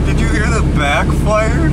crap, did you hear the backfire?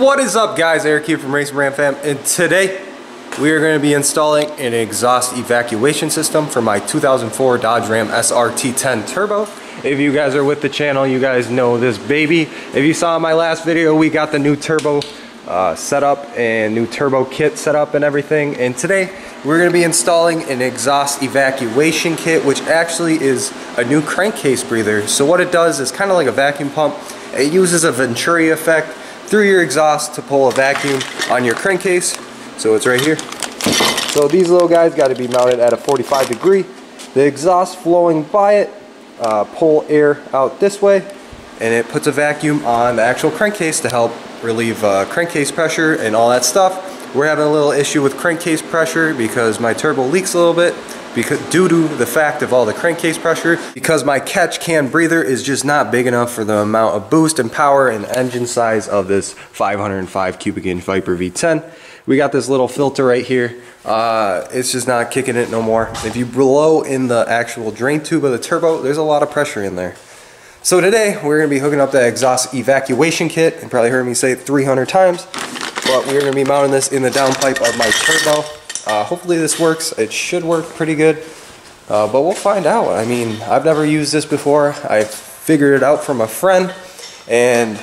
What is up guys, Eric here from Racing Ram Fam, and today we are going to be installing an exhaust evacuation system for my 2004 Dodge Ram SRT10 Turbo. If you guys are with the channel, you guys know this baby. If you saw my last video, we got the new turbo uh, set up and new turbo kit set up and everything. And today we're going to be installing an exhaust evacuation kit, which actually is a new crankcase breather. So what it does is kind of like a vacuum pump. It uses a Venturi effect through your exhaust to pull a vacuum on your crankcase. So it's right here. So these little guys got to be mounted at a 45 degree. The exhaust flowing by it uh, pull air out this way and it puts a vacuum on the actual crankcase to help relieve uh, crankcase pressure and all that stuff. We're having a little issue with crankcase pressure because my turbo leaks a little bit because due to the fact of all the crankcase pressure because my catch can breather is just not big enough for the amount of boost and power and engine size of this 505 cubic inch Viper V10 we got this little filter right here. Uh, it's just not kicking it no more. If you blow in the actual drain tube of the turbo there's a lot of pressure in there. So today we're going to be hooking up the exhaust evacuation kit. And probably heard me say it 300 times but we're to be mounting this in the downpipe of my turbo. Uh, hopefully this works. It should work pretty good, uh, but we'll find out. I mean, I've never used this before. I figured it out from a friend, and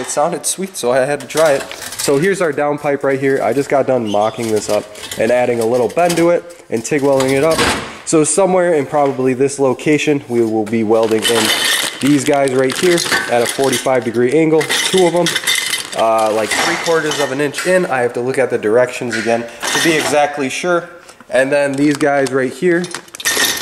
it sounded sweet, so I had to try it. So here's our downpipe right here. I just got done mocking this up and adding a little bend to it and TIG welding it up. So somewhere in probably this location, we will be welding in these guys right here at a 45 degree angle, two of them uh, like three quarters of an inch in. I have to look at the directions again to be exactly sure. And then these guys right here,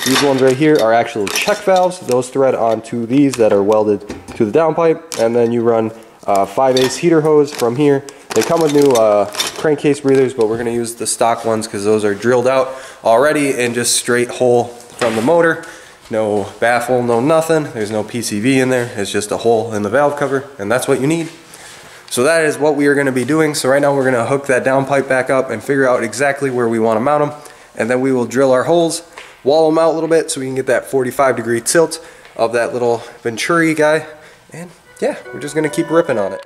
these ones right here are actual check valves. Those thread onto these that are welded to the downpipe. And then you run uh, 5 ace heater hose from here. They come with new uh, crankcase breathers, but we're gonna use the stock ones because those are drilled out already and just straight hole from the motor. No baffle, no nothing. There's no PCV in there. It's just a hole in the valve cover, and that's what you need. So that is what we are going to be doing. So right now we're going to hook that downpipe back up and figure out exactly where we want to mount them. And then we will drill our holes, wall them out a little bit so we can get that 45 degree tilt of that little Venturi guy. And yeah, we're just going to keep ripping on it.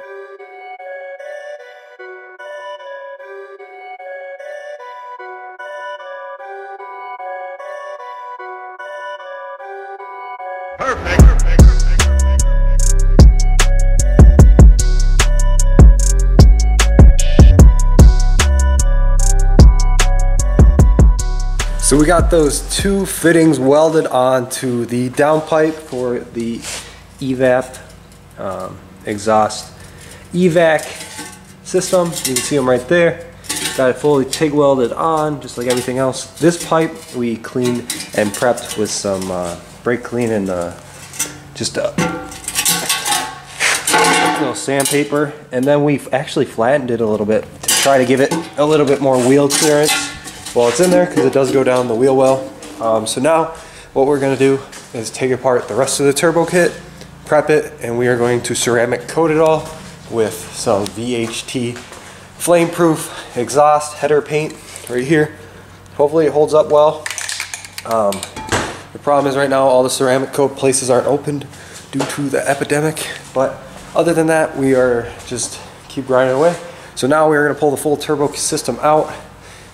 Perfect. So we got those two fittings welded onto the downpipe for the evap um, exhaust evac system. You can see them right there. Got it fully TIG welded on, just like everything else. This pipe we cleaned and prepped with some uh, brake clean and uh, just a little sandpaper. And then we actually flattened it a little bit to try to give it a little bit more wheel clearance while it's in there because it does go down the wheel well. Um, so now what we're going to do is take apart the rest of the turbo kit, prep it, and we are going to ceramic coat it all with some VHT flame-proof exhaust header paint right here. Hopefully it holds up well. Um, the problem is right now all the ceramic coat places aren't opened due to the epidemic, but other than that we are just keep grinding away. So now we're going to pull the full turbo system out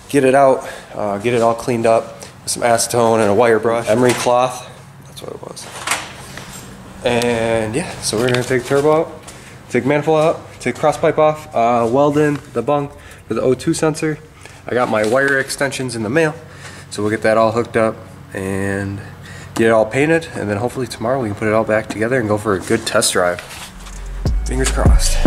get it out, uh, get it all cleaned up with some acetone and a wire brush, emery cloth. That's what it was. And yeah, so we're gonna take turbo out, take manifold out, take cross pipe off, uh, weld in the bung for the O2 sensor. I got my wire extensions in the mail, so we'll get that all hooked up and get it all painted, and then hopefully tomorrow we can put it all back together and go for a good test drive. Fingers crossed.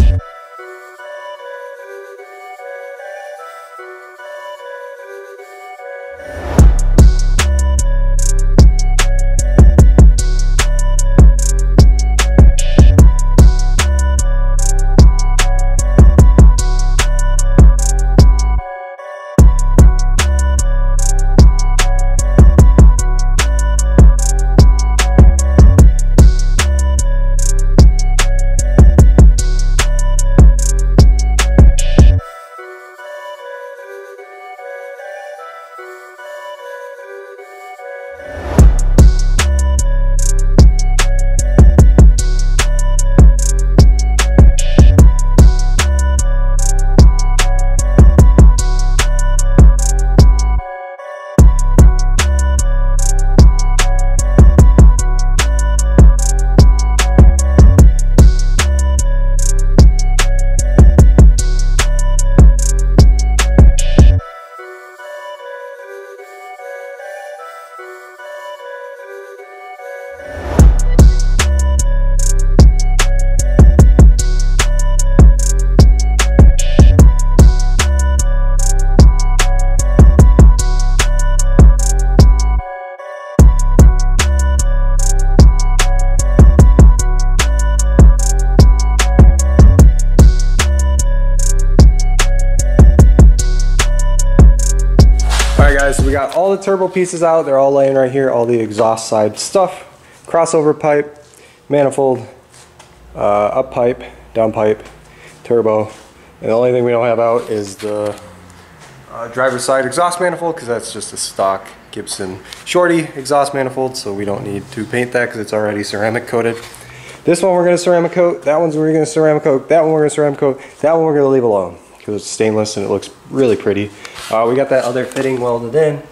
All the turbo pieces out. They're all laying right here. All the exhaust side stuff. Crossover pipe, manifold, uh, up pipe, down pipe, turbo. And the only thing we don't have out is the uh, driver's side exhaust manifold because that's just a stock Gibson Shorty exhaust manifold. So we don't need to paint that because it's already ceramic coated. This one we're going to ceramic coat. That one's we're going to ceramic coat. That one we're going to ceramic coat. That one we're going to leave alone because it's stainless and it looks really pretty. Uh, we got that other fitting welded in.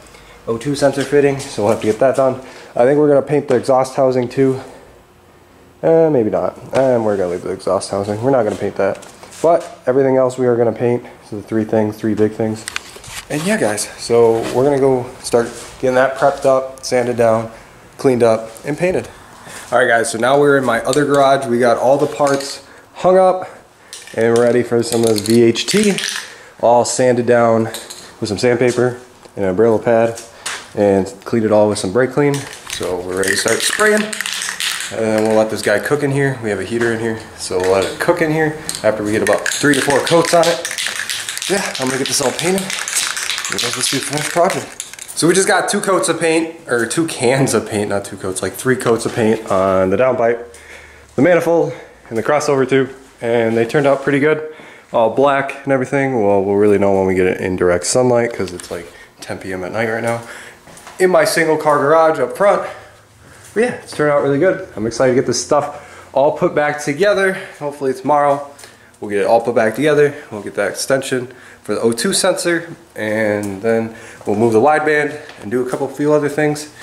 O2 sensor fitting, so we'll have to get that done. I think we're to paint the exhaust housing too. Uh, maybe not. And we're going to leave the exhaust housing. We're not to paint that. But everything else we are to paint. So the three things, three big things. And yeah, guys, so we're to go start getting that prepped up, sanded down, cleaned up, and painted. All right, guys, so now we're in my other garage. We got all the parts hung up and we're ready for some of this VHT, all sanded down with some sandpaper and a Brillo pad and cleaned it all with some brake clean. So we're ready to start spraying. And then we'll let this guy cook in here. We have a heater in here, so we'll let it cook in here after we get about three to four coats on it. Yeah, I'm gonna get this all painted. Let's do finished project. So we just got two coats of paint, or two cans of paint, not two coats, like three coats of paint on the downpipe, the manifold, and the crossover tube, and they turned out pretty good. All black and everything. Well, we'll really know when we get it in direct sunlight because it's like 10 p.m. at night right now in my single car garage up front. But yeah, it's turned out really good. I'm excited to get this stuff all put back together. Hopefully tomorrow we'll get it all put back together. We'll get that extension for the O2 sensor and then we'll move the wideband and do a couple few other things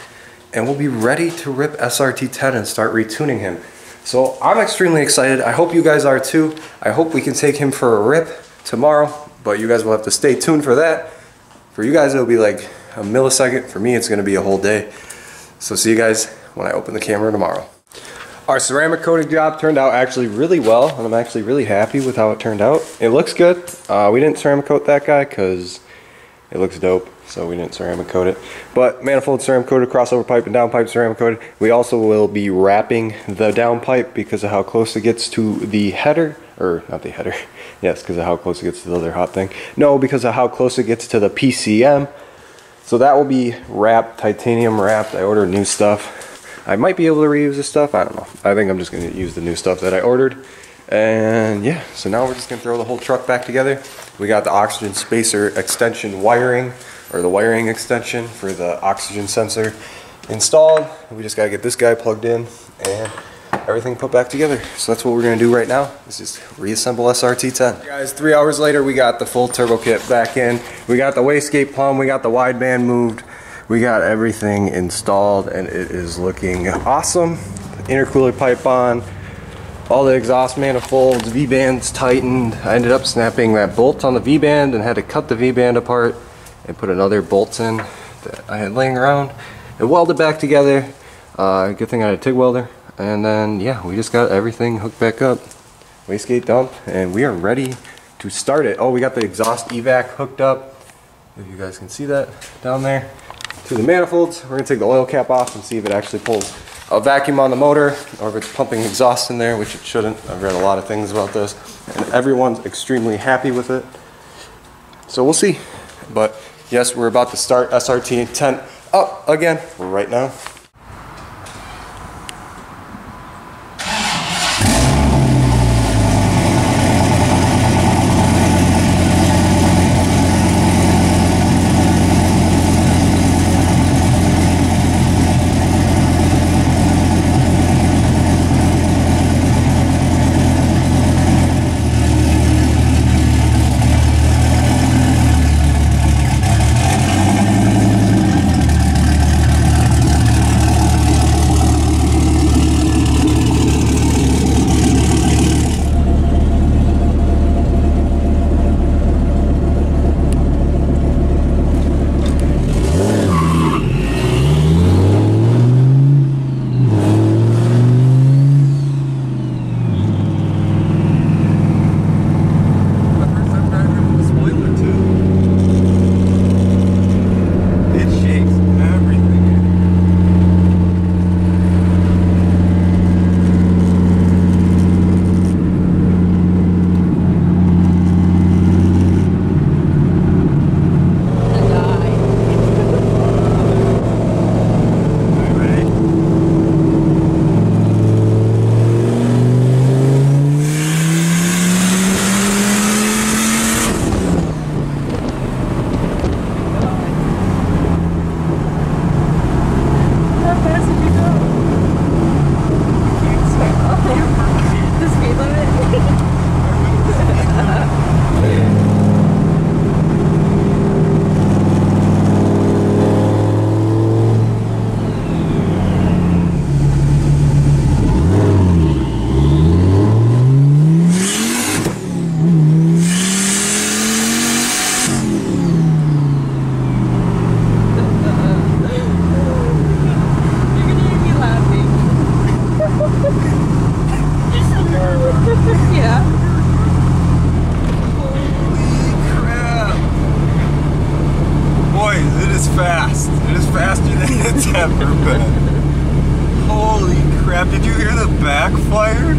and we'll be ready to rip SRT10 and start retuning him. So I'm extremely excited. I hope you guys are too. I hope we can take him for a rip tomorrow, but you guys will have to stay tuned for that. For you guys, it'll be like a millisecond. For me, it's gonna be a whole day. So see you guys when I open the camera tomorrow. Our ceramic coating job turned out actually really well, and I'm actually really happy with how it turned out. It looks good. Uh, we didn't ceramic coat that guy because it looks dope, so we didn't ceramic coat it. But manifold ceramic coated, crossover pipe, and downpipe ceramic coated. We also will be wrapping the downpipe because of how close it gets to the header, or not the header, yes, because of how close it gets to the other hot thing. No, because of how close it gets to the PCM. So that will be wrapped, titanium wrapped. I ordered new stuff. I might be able to reuse this stuff. I don't know. I think I'm just going to use the new stuff that I ordered. And yeah, so now we're just going to throw the whole truck back together. We got the oxygen spacer extension wiring, or the wiring extension for the oxygen sensor installed. We just got to get this guy plugged in and everything put back together. So that's what we're gonna do right now. Is just reassemble SRT10. Guys, three hours later, we got the full turbo kit back in. We got the wastegate plumb, we got the wideband moved, we got everything installed and it is looking awesome. Intercooler pipe on, all the exhaust manifolds, V-bands tightened. I ended up snapping that bolt on the V-band and had to cut the V-band apart and put another bolt in that I had laying around and weld it back together. Uh, good thing I had a TIG welder and then yeah we just got everything hooked back up. Wastegate dump and we are ready to start it. Oh we got the exhaust evac hooked up. If you guys can see that down there to the manifolds. We're gonna take the oil cap off and see if it actually pulls a vacuum on the motor or if it's pumping exhaust in there which it shouldn't. I've read a lot of things about this and everyone's extremely happy with it. So we'll see. But yes we're about to start SRT 10 up again right now is fast. It is faster than it's ever been. Holy crap, did you hear the backfire?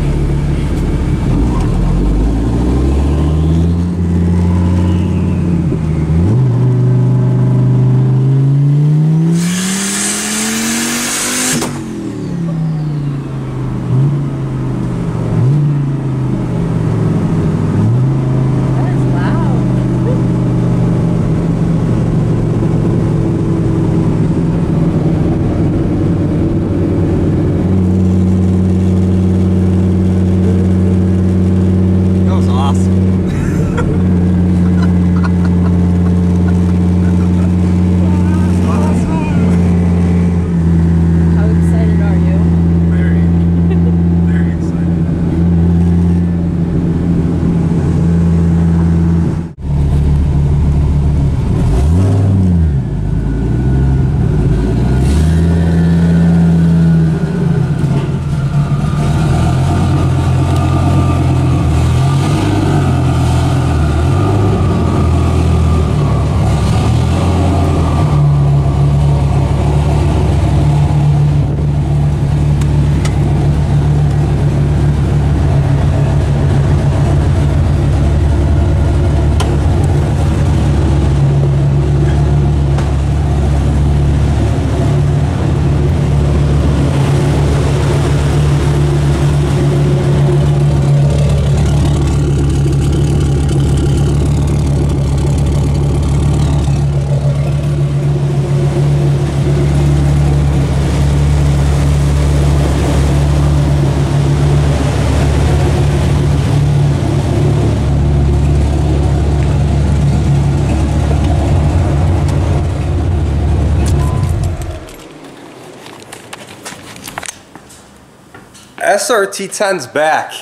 SRT10's back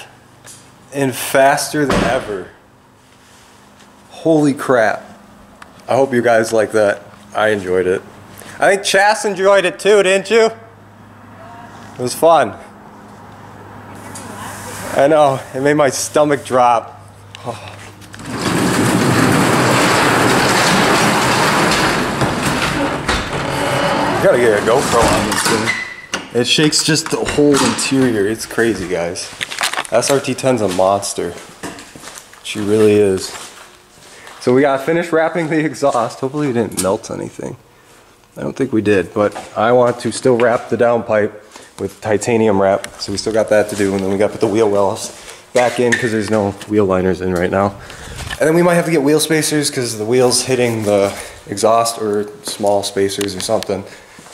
and faster than ever. Holy crap. I hope you guys like that. I enjoyed it. I think Chas enjoyed it too, didn't you? It was fun. I know, it made my stomach drop. Oh. Gotta get a GoPro on this thing. It shakes just the whole interior. It's crazy, guys. SRT 10's a monster. She really is. So we got finished wrapping the exhaust. Hopefully we didn't melt anything. I don't think we did, but I want to still wrap the downpipe with titanium wrap. So we still got that to do, and then we got to put the wheel wells back in because there's no wheel liners in right now. And then we might have to get wheel spacers because the wheel's hitting the exhaust or small spacers or something.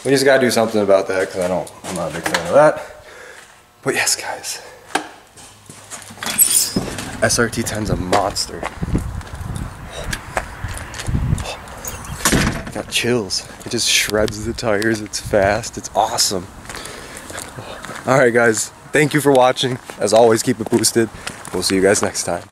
We just gotta do something about that because I don't, I'm not a big fan of that. But yes, guys. SRT 10's a monster. Got chills. It just shreds the tires. It's fast. It's awesome. All right, guys. Thank you for watching. As always, keep it boosted. We'll see you guys next time.